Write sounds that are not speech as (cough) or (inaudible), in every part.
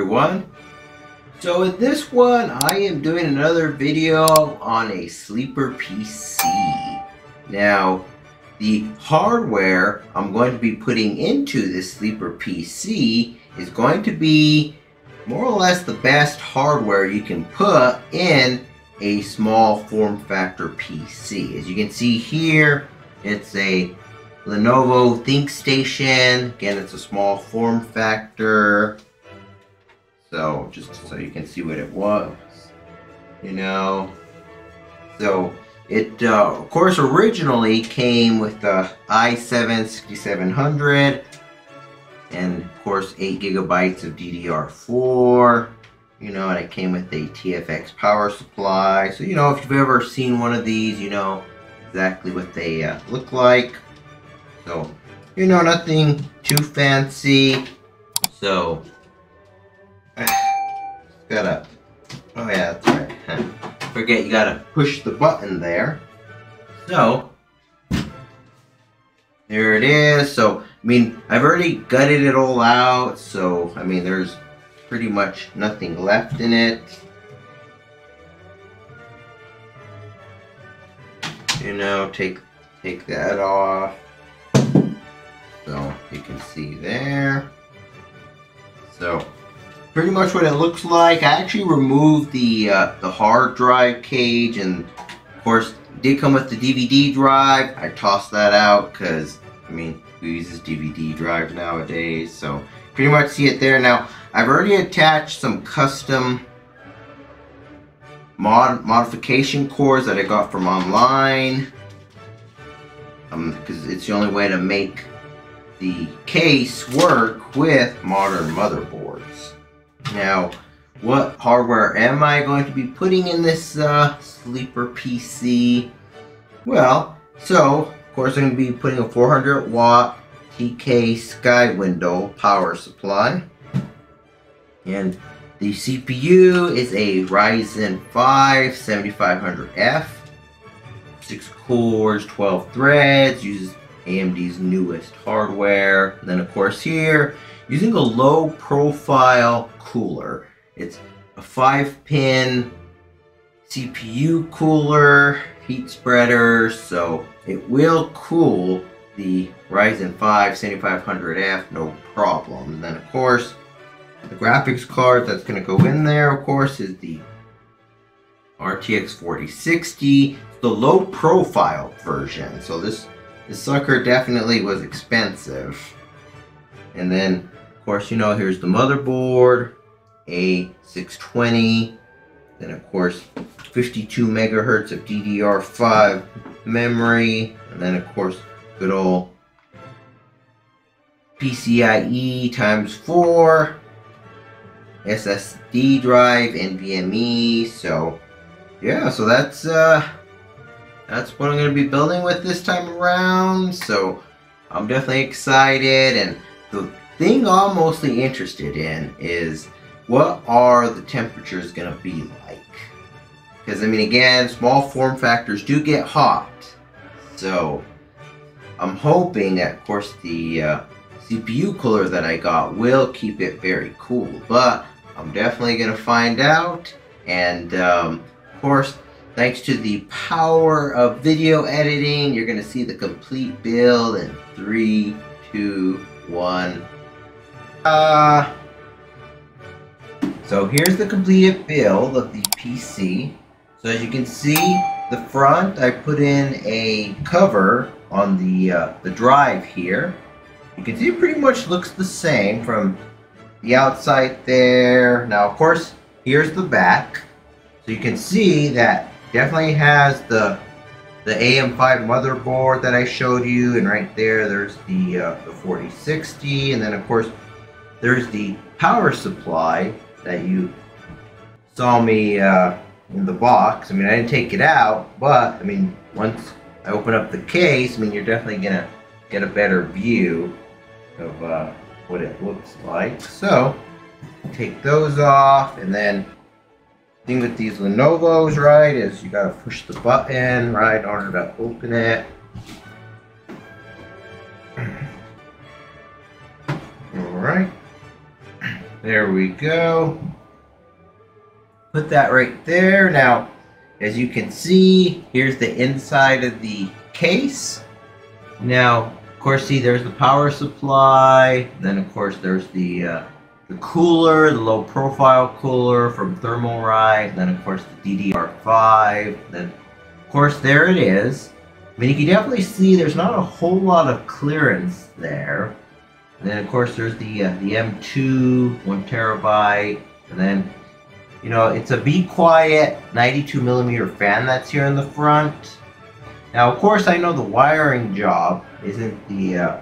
everyone. So in this one, I am doing another video on a sleeper PC. Now, the hardware I'm going to be putting into this sleeper PC is going to be more or less the best hardware you can put in a small form factor PC. As you can see here, it's a Lenovo ThinkStation. Again, it's a small form factor. So, just so you can see what it was. You know. So, it, uh, of course, originally came with the i7-6700. And, of course, 8 gigabytes of DDR4 you know, and it came with a TFX power supply. So, you know, if you've ever seen one of these, you know exactly what they uh, look like. So, you know, nothing too fancy. So, (sighs) gotta, oh yeah, that's right. (laughs) Forget you gotta push the button there. So, there it is. So, I mean, I've already gutted it all out. So, I mean, there's pretty much nothing left in it. You know, take take that off. So you can see there. So pretty much what it looks like. I actually removed the uh, the hard drive cage and of course did come with the DVD drive. I tossed that out because I mean who uses DVD drives nowadays so pretty much see it there now I've already attached some custom mod modification cores that I got from online because um, it's the only way to make the case work with modern motherboards. Now, what hardware am I going to be putting in this uh, sleeper PC? Well, so, of course I'm going to be putting a 400 watt TK Sky Window power supply. And the CPU is a Ryzen 5 7500F. 6 cores, 12 threads, uses AMD's newest hardware. Then of course here, using a low profile cooler. It's a 5 pin CPU cooler, heat spreader, so it will cool the Ryzen 5 7500F no problem. And then of course, the graphics card that's going to go in there, of course, is the RTX 4060, the low profile version. So this, this sucker definitely was expensive. And then, of course, you know, here's the motherboard, A620. Then, of course, 52 megahertz of DDR5 memory. And then, of course, good old PCIe times 4 SSD drive, NVMe. So yeah, so that's uh, that's what I'm gonna be building with this time around. So I'm definitely excited, and the thing I'm mostly interested in is what are the temperatures gonna be like? Because I mean, again, small form factors do get hot, so I'm hoping that, of course, the uh, CPU cooler that I got will keep it very cool, but I'm definitely going to find out. And, um, of course, thanks to the power of video editing, you're going to see the complete build in three, two, one. Uh, so here's the completed build of the PC. So as you can see, the front, I put in a cover on the, uh, the drive here. You can see it pretty much looks the same from the outside there. Now, of course, here's the back. So you can see that definitely has the the AM5 motherboard that I showed you, and right there, there's the, uh, the 4060, and then of course, there's the power supply that you saw me uh, in the box. I mean, I didn't take it out, but I mean, once I open up the case, I mean, you're definitely gonna get a better view of uh, what it looks like. So, take those off, and then thing with these Lenovo's, right, is you gotta push the button, right, in order to open it. (clears throat) Alright. there we go. Put that right there. Now, as you can see, here's the inside of the case. Now, of course, see there's the power supply. Then, of course, there's the uh, the cooler, the low profile cooler from Thermalright. Then, of course, the DDR5. Then, of course, there it is. I mean, you can definitely see there's not a whole lot of clearance there. And then, of course, there's the uh, the M2, one terabyte, and then, you know, it's a Be Quiet 92 millimeter fan that's here in the front. Now, of course, I know the wiring job isn't the uh,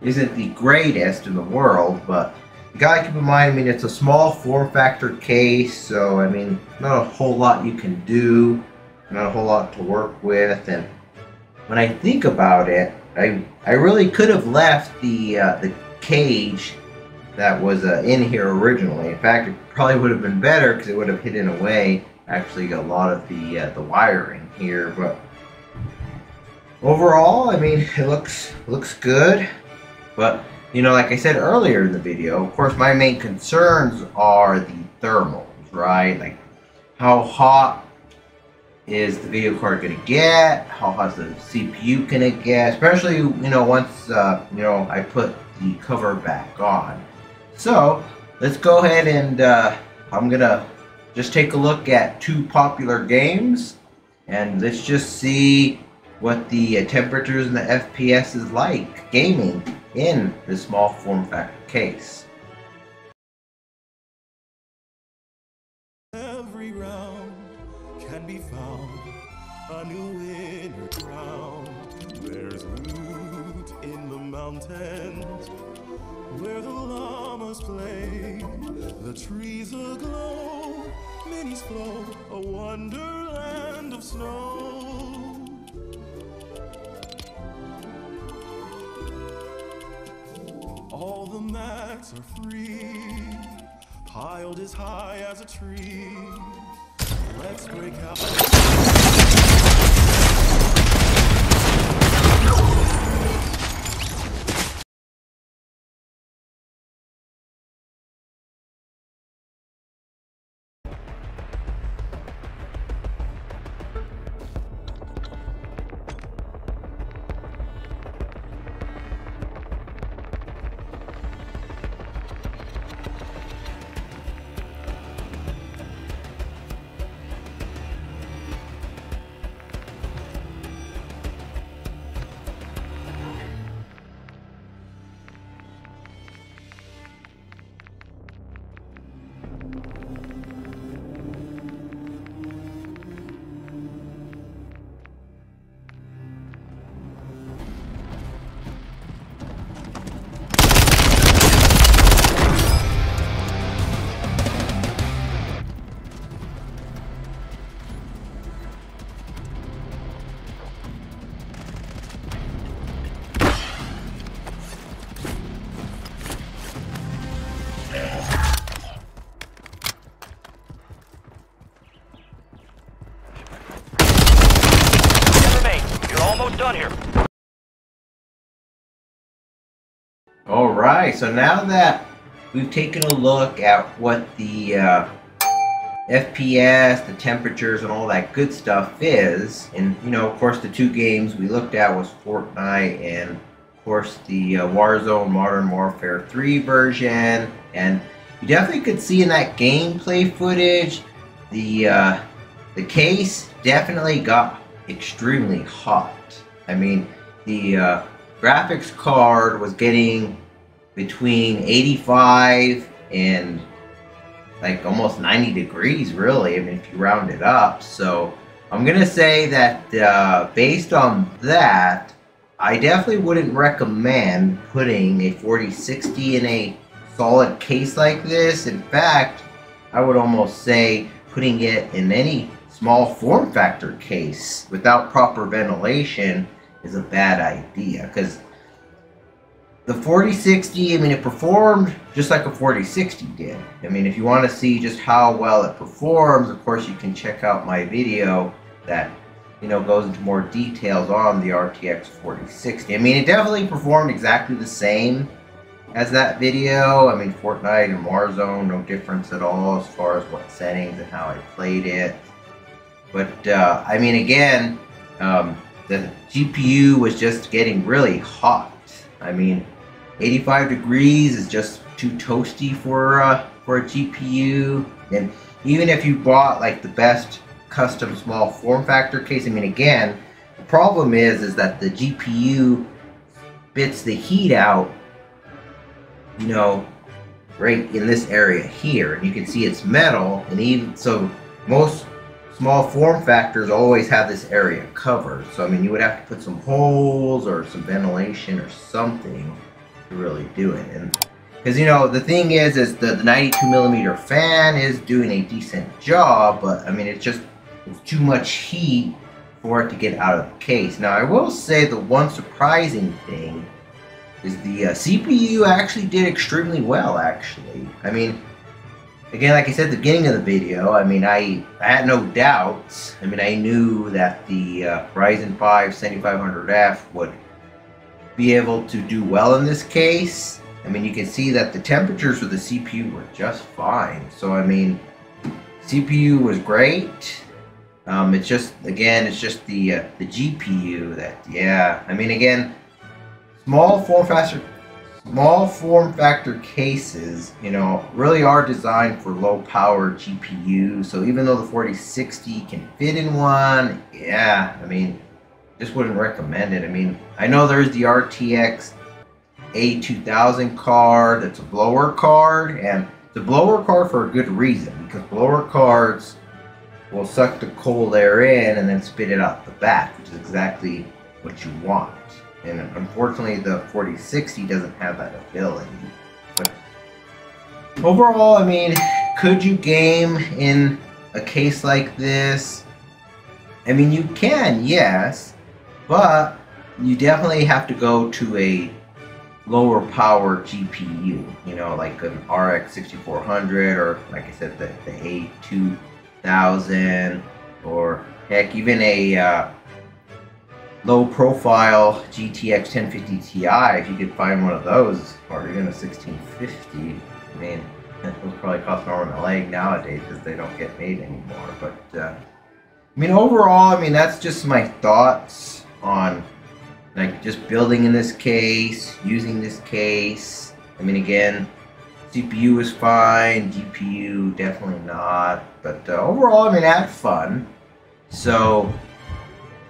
isn't the greatest in the world, but gotta keep in mind. I mean, it's a small form-factor case, so I mean, not a whole lot you can do, not a whole lot to work with, and when I think about it, I I really could have left the uh, the cage that was uh, in here originally. In fact, it probably would have been better because it would have hidden away actually a lot of the uh, the wiring here. But overall, I mean, it looks looks good. But you know, like I said earlier in the video, of course, my main concerns are the thermals, right? Like how hot is the video card going to get? How hot is the CPU going to get? Especially, you know, once, uh, you know, I put the cover back on. So, let's go ahead and uh, I'm going to just take a look at two popular games. And let's just see what the uh, temperatures and the FPS is like gaming in the small form factor case. Every round can be found a new. There's root in the mountains where the llamas play. The trees aglow, minis flow, a wonderland of snow. Free, piled as high as a tree. Let's break out. Almost done here. Alright, so now that we've taken a look at what the uh, FPS, the temperatures, and all that good stuff is, and you know, of course, the two games we looked at was Fortnite and, of course, the uh, Warzone Modern Warfare 3 version, and you definitely could see in that gameplay footage, the uh, the case definitely got extremely hot. I mean, the uh, graphics card was getting between 85 and like almost 90 degrees, really. I mean, if you round it up. So I'm gonna say that uh, based on that, I definitely wouldn't recommend putting a 4060 in a solid case like this. In fact, I would almost say putting it in any small form factor case without proper ventilation is a bad idea because the 4060 i mean it performed just like a 4060 did i mean if you want to see just how well it performs of course you can check out my video that you know goes into more details on the rtx 4060 i mean it definitely performed exactly the same as that video. I mean, Fortnite and Warzone, no difference at all as far as what settings and how I played it. But uh, I mean, again, um, the GPU was just getting really hot. I mean, 85 degrees is just too toasty for uh, for a GPU. And even if you bought like the best custom small form factor case, I mean, again, the problem is is that the GPU bits the heat out, you know, right in this area here, and you can see it's metal, and even so, most small form factors always have this area covered. So I mean, you would have to put some holes or some ventilation or something to really do it. And because you know the thing is, is the, the 92 millimeter fan is doing a decent job, but I mean it's just it's too much heat for it to get out of the case. Now I will say the one surprising thing is the uh, CPU actually did extremely well. Actually, I mean again, like I said at the beginning of the video, I mean, I, I had no doubts. I mean, I knew that the uh, Ryzen 5 7500F would be able to do well in this case. I mean, you can see that the temperatures with the CPU were just fine. So, I mean, CPU was great. Um, it's just, again, it's just the uh, the GPU that, yeah. I mean, again, small form factor small form factor cases, you know, really are designed for low power GPU. So even though the 4060 can fit in one, yeah, I mean, just wouldn't recommend it. I mean, I know there's the RTX A2000 card that's a blower card, and it's a blower card for a good reason because blower cards will suck the cold air in and then spit it out the back, which is exactly what you want. And unfortunately, the 4060 doesn't have that ability. But overall, I mean, could you game in a case like this? I mean, you can, yes, but you definitely have to go to a lower power GPU, you know, like an RX 6400 or, like I said, the, the A2000 or heck, even a uh, low profile GTX 1050 Ti, if you could find one of those, or even a 1650, I mean, (laughs) those probably cost more than a leg nowadays because they don't get made anymore. But, uh, I mean, overall, I mean, that's just my thoughts on, like, just building in this case, using this case. I mean, again, CPU is fine, GPU definitely not. But uh, overall, I mean, I had fun. So,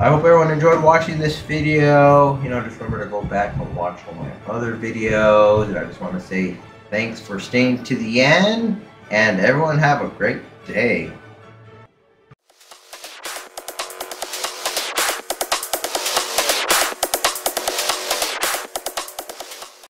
I hope everyone enjoyed watching this video. You know, just remember to go back and watch all my other videos. And I just want to say thanks for staying to the end. And everyone have a great day.